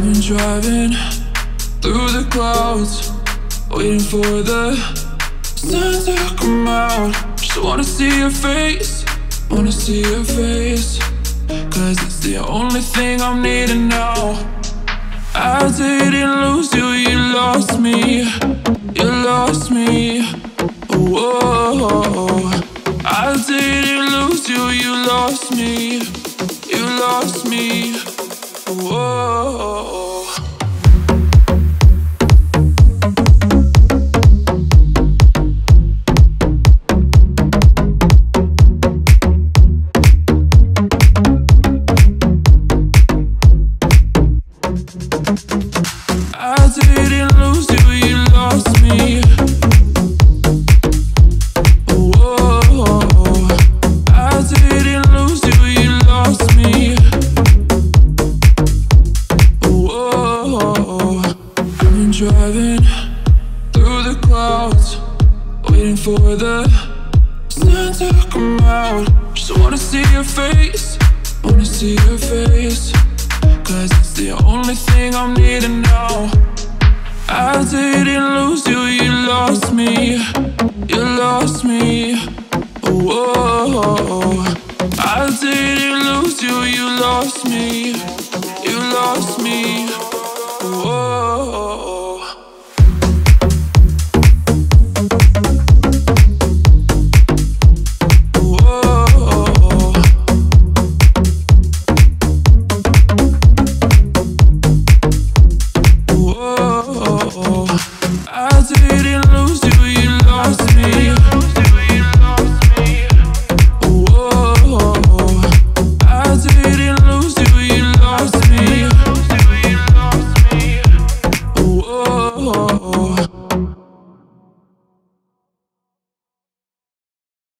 I've been driving through the clouds, waiting for the sun to come out. Just wanna see your face, wanna see your face. Cause it's the only thing I'm needing now. I didn't lose you, you lost me. You lost me. Whoa. I didn't lose you, you lost me. You lost me. I didn't lose you, you lost me. Driving through the clouds, waiting for the sun to come out. Just wanna see your face, wanna see your face. Cause it's the only thing I'm needing now. I didn't lose you, you lost me. You lost me. Whoa. I didn't lose you, you lost me. You lost me.